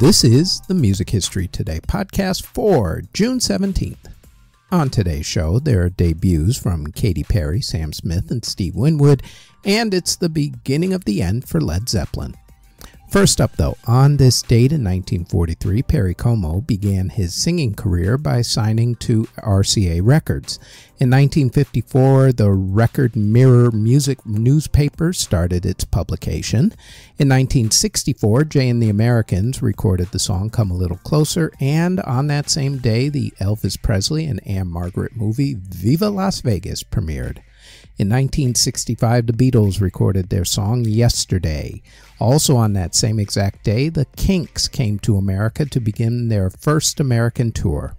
This is the Music History Today podcast for June 17th. On today's show, there are debuts from Katy Perry, Sam Smith, and Steve Winwood, and it's the beginning of the end for Led Zeppelin. First up, though, on this date in 1943, Perry Como began his singing career by signing to RCA Records. In 1954, the Record Mirror Music newspaper started its publication. In 1964, Jay and the Americans recorded the song Come a Little Closer, and on that same day, the Elvis Presley and Ann Margret movie Viva Las Vegas premiered. In 1965, the Beatles recorded their song Yesterday. Also on that same exact day, the Kinks came to America to begin their first American tour.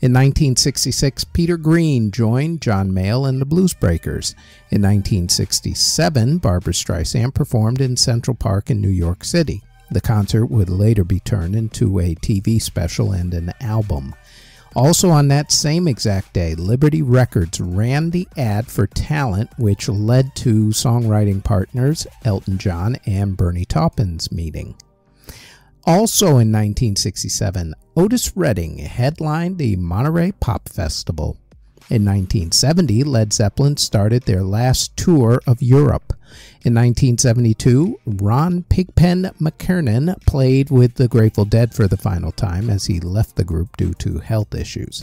In 1966, Peter Green joined John Mayall and the Blues Breakers. In 1967, Barbra Streisand performed in Central Park in New York City. The concert would later be turned into a TV special and an album. Also, on that same exact day, Liberty Records ran the ad for Talent, which led to songwriting partners Elton John and Bernie Taupin's meeting. Also in 1967, Otis Redding headlined the Monterey Pop Festival. In 1970, Led Zeppelin started their last tour of Europe. In 1972, Ron Pigpen McKernan played with the Grateful Dead for the final time as he left the group due to health issues.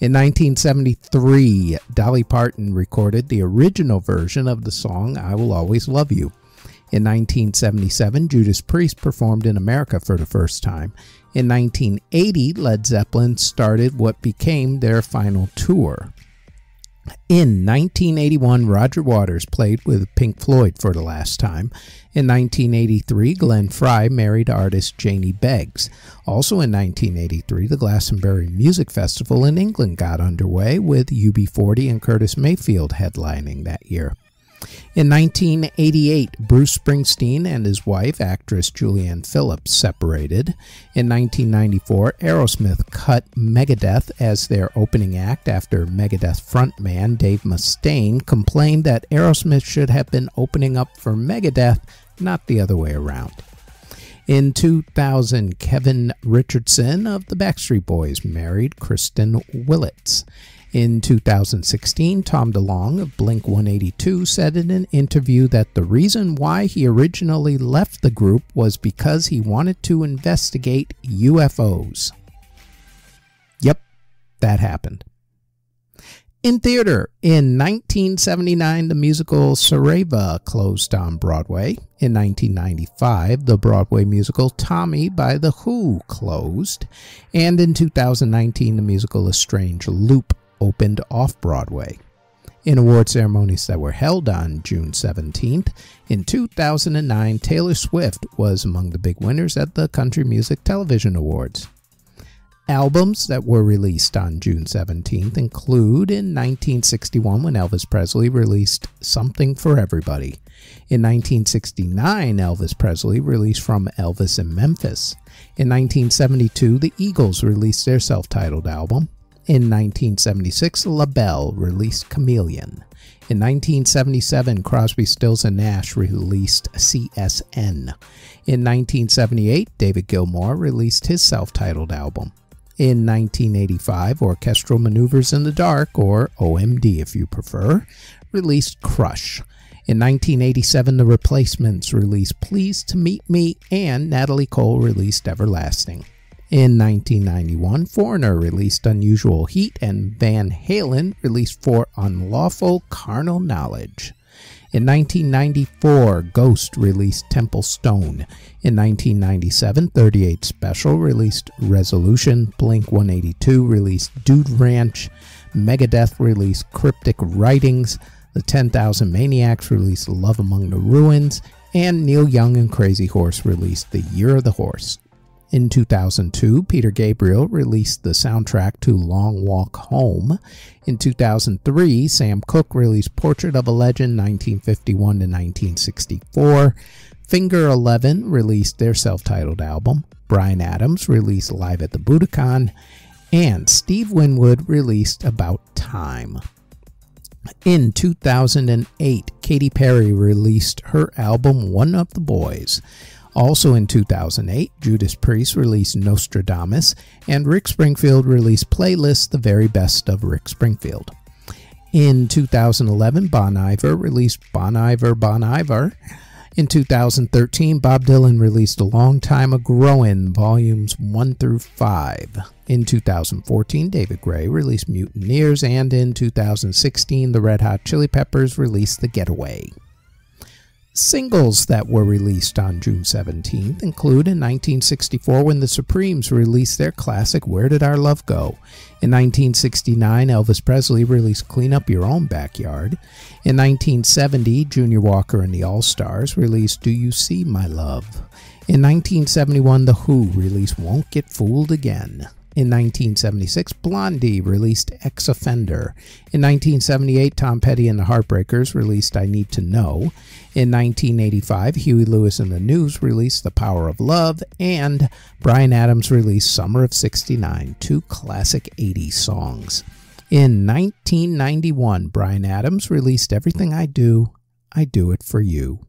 In 1973, Dolly Parton recorded the original version of the song I Will Always Love You. In 1977, Judas Priest performed in America for the first time. In 1980, Led Zeppelin started what became their final tour. In 1981, Roger Waters played with Pink Floyd for the last time. In 1983, Glenn Frey married artist Janie Beggs. Also in 1983, the Glastonbury Music Festival in England got underway with UB40 and Curtis Mayfield headlining that year. In 1988, Bruce Springsteen and his wife, actress Julianne Phillips, separated. In 1994, Aerosmith cut Megadeth as their opening act after Megadeth frontman Dave Mustaine complained that Aerosmith should have been opening up for Megadeth, not the other way around. In 2000, Kevin Richardson of the Backstreet Boys married Kristen Willits. In 2016, Tom DeLonge of Blink 182 said in an interview that the reason why he originally left the group was because he wanted to investigate UFOs. Yep, that happened. In theater, in 1979, the musical Sarava closed on Broadway. In 1995, the Broadway musical Tommy by The Who closed. And in 2019, the musical A Strange Loop opened off Broadway. In award ceremonies that were held on June 17th, in 2009, Taylor Swift was among the big winners at the Country Music Television Awards. Albums that were released on June 17th include in 1961 when Elvis Presley released Something for Everybody. In 1969, Elvis Presley released From Elvis in Memphis. In 1972, the Eagles released their self titled album. In 1976, LaBelle released Chameleon. In 1977, Crosby, Stills, and Nash released CSN. In 1978, David Gilmour released his self-titled album. In 1985, Orchestral Maneuvers in the Dark, or OMD if you prefer, released Crush. In 1987, The Replacements released Please to Meet Me, and Natalie Cole released Everlasting. In 1991, Foreigner released Unusual Heat, and Van Halen released For Unlawful Carnal Knowledge. In 1994, Ghost released Temple Stone. In 1997, 38 Special released Resolution. Blink 182 released Dude Ranch. Megadeth released Cryptic Writings. The 10,000 Maniacs released Love Among the Ruins. And Neil Young and Crazy Horse released The Year of the Horse. In 2002, Peter Gabriel released the soundtrack to Long Walk Home. In 2003, Sam Cooke released Portrait of a Legend 1951 to 1964. Finger 11 released their self titled album. Bryan Adams released Live at the Budokan. And Steve Winwood released About Time. In 2008, Katy Perry released her album One of the Boys. Also in 2008, Judas Priest released Nostradamus, and Rick Springfield released Playlist The Very Best of Rick Springfield. In 2011, Bon Iver released Bon Iver, Bon Iver. In 2013, Bob Dylan released A Long Time A Growin', volumes 1 through 5. In 2014, David Gray released Mutineers, and in 2016, the Red Hot Chili Peppers released The Getaway. Singles that were released on June 17th include in 1964 when the Supremes released their classic Where Did Our Love Go? In 1969, Elvis Presley released Clean Up Your Own Backyard. In 1970, Junior Walker and the All Stars released Do You See My Love? In 1971, The Who released Won't Get Fooled Again. In 1976, Blondie released Ex Offender. In 1978, Tom Petty and the Heartbreakers released I Need to Know. In 1985, Huey Lewis and the News released The Power of Love, and Bryan Adams released Summer of 69, two classic 80s songs. In 1991, Bryan Adams released Everything I Do, I Do It For You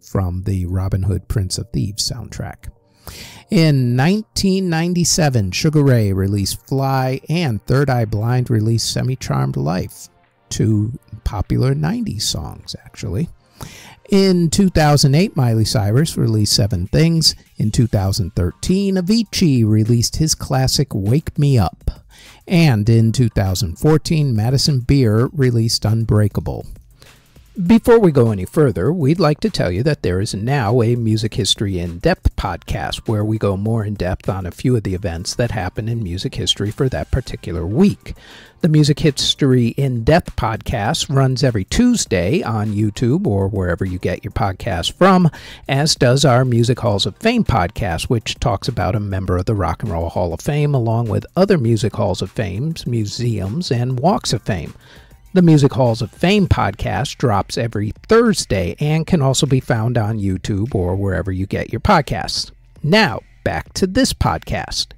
from the Robin Hood Prince of Thieves soundtrack. In 1997, Sugar Ray released Fly and Third Eye Blind released Semi Charmed Life, two popular 90s songs, actually. In 2008, Miley Cyrus released Seven Things. In 2013, Avicii released his classic Wake Me Up. And in 2014, Madison Beer released Unbreakable. Before we go any further, we'd like to tell you that there is now a Music History in Depth podcast where we go more in depth on a few of the events that happen in music history for that particular week. The Music History in Depth podcast runs every Tuesday on YouTube or wherever you get your podcast from, as does our Music Halls of Fame podcast, which talks about a member of the Rock and Roll Hall of Fame along with other Music Halls of Fame, museums, and walks of fame. The Music Halls of Fame podcast drops every Thursday and can also be found on YouTube or wherever you get your podcasts. Now, back to this podcast.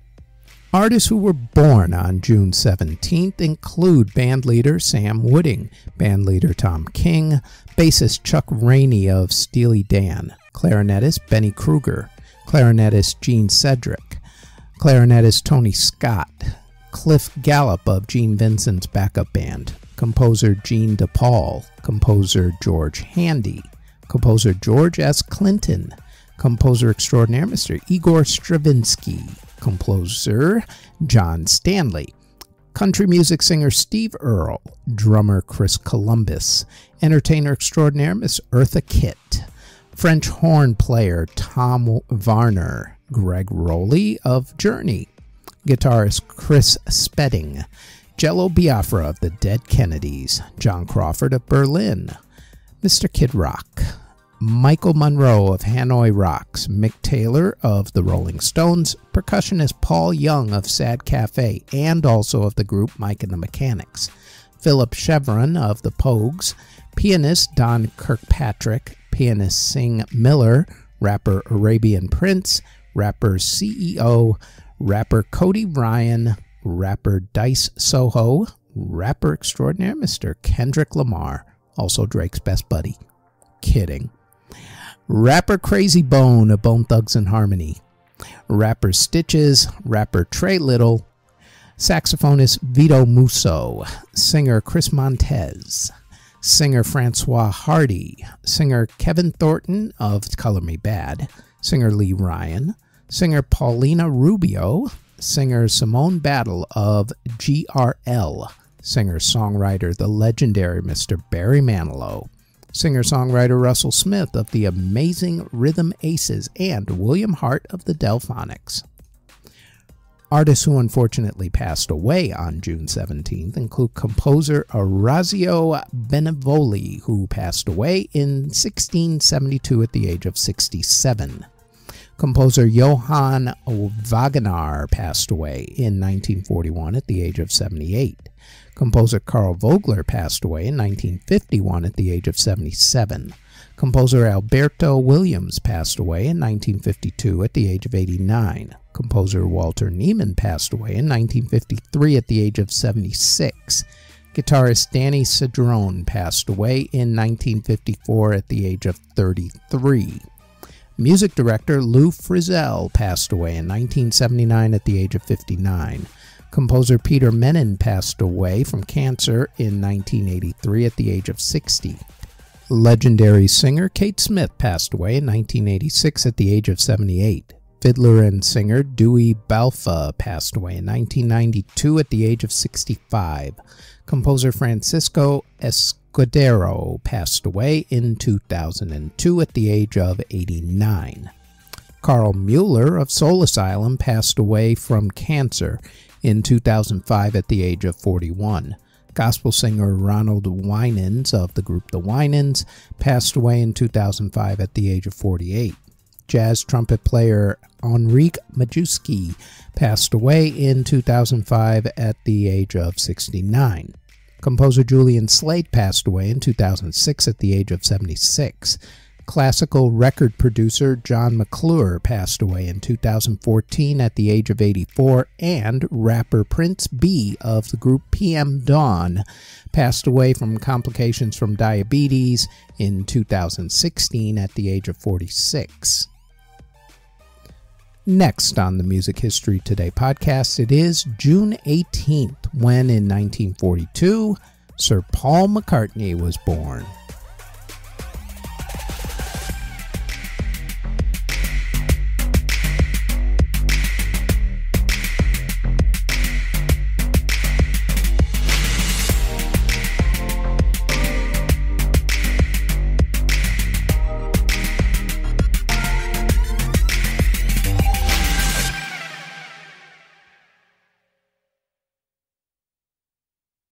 Artists who were born on June 17th include bandleader Sam Wooding, bandleader Tom King, bassist Chuck Rainey of Steely Dan, clarinetist Benny Krueger, clarinetist Gene Cedric, clarinetist Tony Scott, Cliff Gallup of Gene Vincent's backup band, composer Gene DePaul, composer George Handy, composer George S. Clinton, composer extraordinaire Mr. Igor Stravinsky, composer John Stanley, country music singer Steve Earle, drummer Chris Columbus, entertainer extraordinaire Miss Eartha Kitt, French horn player Tom Varner, Greg Rolie of Journey, guitarist Chris Spedding, Jello Biafra of the Dead Kennedys, John Crawford of Berlin, Mr. Kid Rock, Michael Monroe of Hanoi Rocks, Mick Taylor of the Rolling Stones, percussionist Paul Young of Sad Cafe, and also of the group Mike and the Mechanics, Philip Chevron of the Pogues, pianist Don Kirkpatrick, pianist Sing Miller, rapper Arabian Prince, rapper CEO, rapper Cody Ryan, rapper Dice Soho, rapper extraordinaire Mr. Kendrick Lamar, also Drake's best buddy. Kidding. Rapper Krayzie Bone of Bone Thugs and Harmony, rapper Stitches, rapper Trey Little, saxophonist Vito Musso, singer Chris Montez, singer Francois Hardy, singer Kevin Thornton of Color Me Badd, singer Lee Ryan, singer Paulina Rubio, singer Simone Battle of GRL, singer songwriter the legendary Mr. Barry Manilow, singer songwriter Russell Smith of the Amazing Rhythm Aces, and William Hart of the Delphonics. Artists who unfortunately passed away on June 17th include composer Orazio Benevoli, who passed away in 1672 at the age of 67. Composer Johann Wagenaar passed away in 1941 at the age of 78. Composer Carl Vogler passed away in 1951 at the age of 77. Composer Alberto Williams passed away in 1952 at the age of 89. Composer Walter Niemann passed away in 1953 at the age of 76. Guitarist Danny Cedrone passed away in 1954 at the age of 33. Music director Lou Frizzell passed away in 1979 at the age of 59. Composer Peter Mennin passed away from cancer in 1983 at the age of 60. Legendary singer Kate Smith passed away in 1986 at the age of 78. Fiddler and singer Dewey Balfa passed away in 1992 at the age of 65. Composer Francisco Escudero passed away in 2002 at the age of 89. Karl Mueller of Soul Asylum passed away from cancer in 2005 at the age of 41. Gospel singer Ronald Winans of the group The Winans passed away in 2005 at the age of 48. Jazz trumpet player Enrique Majewski passed away in 2005 at the age of 69. Composer Julian Slade passed away in 2006 at the age of 76. Classical record producer John McClure passed away in 2014 at the age of 84, and rapper Prince Be of the group PM Dawn passed away from complications from diabetes in 2016 at the age of 46. Next on the Music History Today podcast, it is June 18th when in 1942 Sir Paul McCartney was born.